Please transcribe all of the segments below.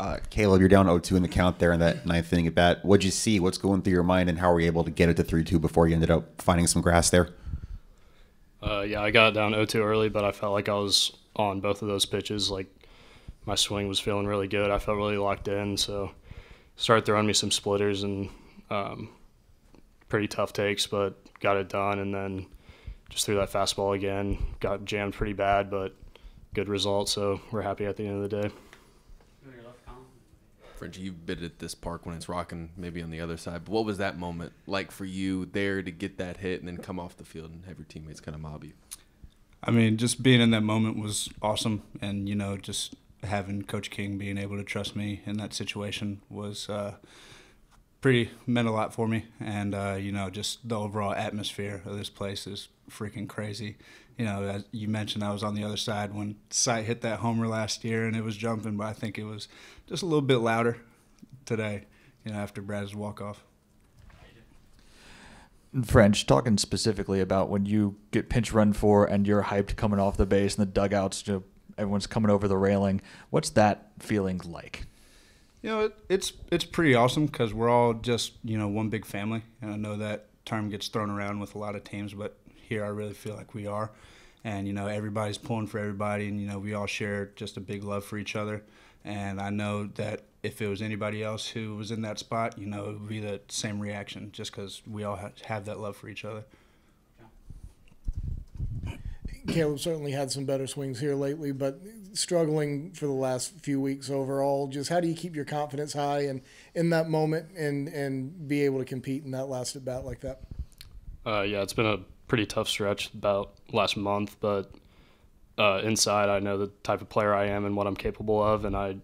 Uh, Caleb, you're down 0-2 in the count there in that ninth inning at bat. What'd you see? What's going through your mind, and how were you able to get it to 3-2 before you ended up finding some grass there? Uh, yeah, I got down 0-2 early, but I felt like I was on both of those pitches. Like my swing was feeling really good. I felt really locked in, so started throwing me some splitters and um, pretty tough takes, but got it done. And then just threw that fastball again. Got jammed pretty bad, but good result. So we're happy at the end of the day. Frenchie, you've been at this park when it's rocking, maybe on the other side. But what was that moment like for you there to get that hit and then come off the field and have your teammates kind of mob you? I mean, just being in that moment was awesome, and you know, just having Coach King being able to trust me in that situation was uh, pretty meant a lot for me. And uh, you know, just the overall atmosphere of this place is freaking crazy. You know, as you mentioned, I was on the other side when Sight hit that homer last year, and it was jumping, but I think it was just a little bit louder today. You know, after Brad's walk off. French, talking specifically about when you get pinch run for and you're hyped coming off the base and the dugouts, you know, everyone's coming over the railing. What's that feeling like? You know, it, it's it's pretty awesome because we're all just you know one big family, and I know that term gets thrown around with a lot of teams, but here I really feel like we are, and you know everybody's pulling for everybody, and you know we all share just a big love for each other, and I know that if it was anybody else who was in that spot, you know, it would be the same reaction just because we all have that love for each other. Caleb certainly had some better swings here lately, but struggling for the last few weeks overall. Just how do you keep your confidence high and in that moment and and be able to compete in that last at bat like that? Uh, yeah, it's been a pretty tough stretch about last month, but uh, inside I know the type of player I am and what I'm capable of, and I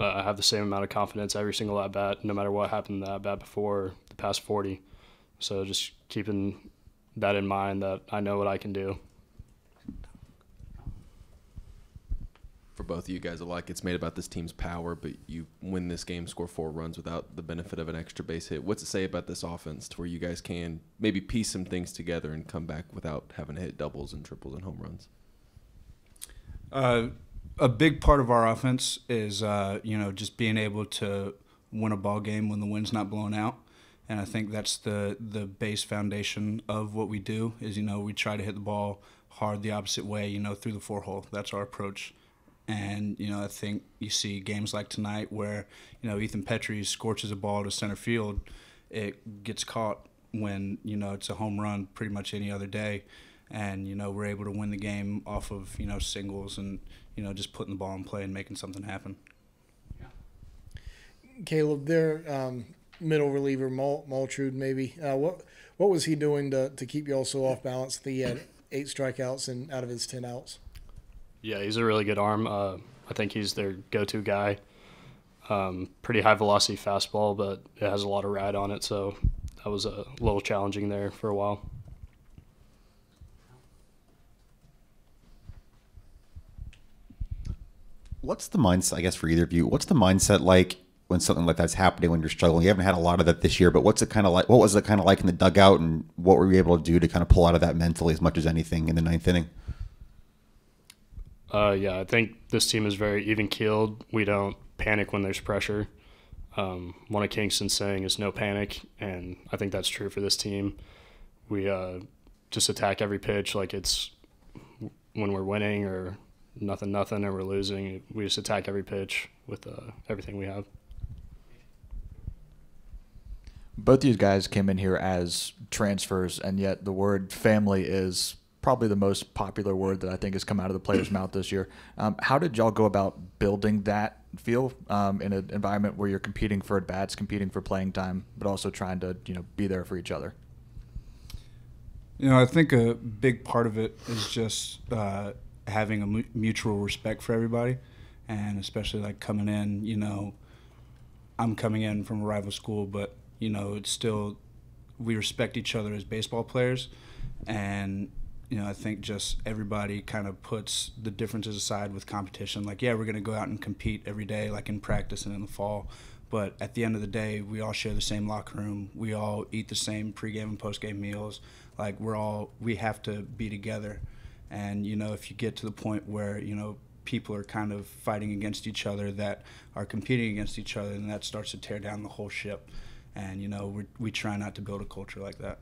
uh, have the same amount of confidence every single at bat, no matter what happened that bat before the past 40. So just keeping that in mind that I know what I can do. For both of you guys alike, it's made about this team's power, but you win this game, score four runs without the benefit of an extra base hit. What's it say about this offense to where you guys can maybe piece some things together and come back without having to hit doubles and triples and home runs? Uh, a big part of our offense is uh, you know just being able to win a ball game when the wind's not blowing out, and I think that's the the base foundation of what we do. Is you know we try to hit the ball hard the opposite way, you know through the four hole. That's our approach. And you know, I think you see games like tonight where you know Ethan Petry scorches a ball to center field, it gets caught when you know it's a home run pretty much any other day, and you know we're able to win the game off of you know singles and you know just putting the ball in play and making something happen. Yeah. Caleb, their um, middle reliever Mal- Maltrude, maybe uh, what what was he doing to, to keep y'all so off balance? That he had eight strikeouts and out of his ten outs. Yeah, he's a really good arm. Uh, I think he's their go-to guy. Um, pretty high velocity fastball, but it has a lot of ride on it, so that was a little challenging there for a while. What's the mindset, I guess, for either of you? What's the mindset like when something like that's happening when you're struggling? You haven't had a lot of that this year, but what's it kind of like? What was it kind of like in the dugout, and what were you able to do to kind of pull out of that mentally as much as anything in the ninth inning? Uh, yeah, I think this team is very even keeled. We don't panic when there's pressure. Um, one of Kingston's saying is no panic, and I think that's true for this team. We uh, just attack every pitch like it's when we're winning or nothing, nothing, and we're losing. We just attack every pitch with uh, everything we have. Both these guys came in here as transfers, and yet the word family is probably the most popular word that I think has come out of the players' mouth this year. Um, how did y'all go about building that feel um, in an environment where you're competing for at bats, competing for playing time, but also trying to you know be there for each other? You know, I think a big part of it is just uh, having a mutual respect for everybody, and especially like coming in. You know, I'm coming in from a rival school, but you know, it's still we respect each other as baseball players, and you know, I think just everybody kind of puts the differences aside with competition. Like, yeah, we're going to go out and compete every day, like in practice and in the fall. But at the end of the day, we all share the same locker room. We all eat the same pregame and postgame meals. Like, we're all, we have to be together. And, you know, if you get to the point where, you know, people are kind of fighting against each other that are competing against each other, and that starts to tear down the whole ship. And you know, we we try not to build a culture like that.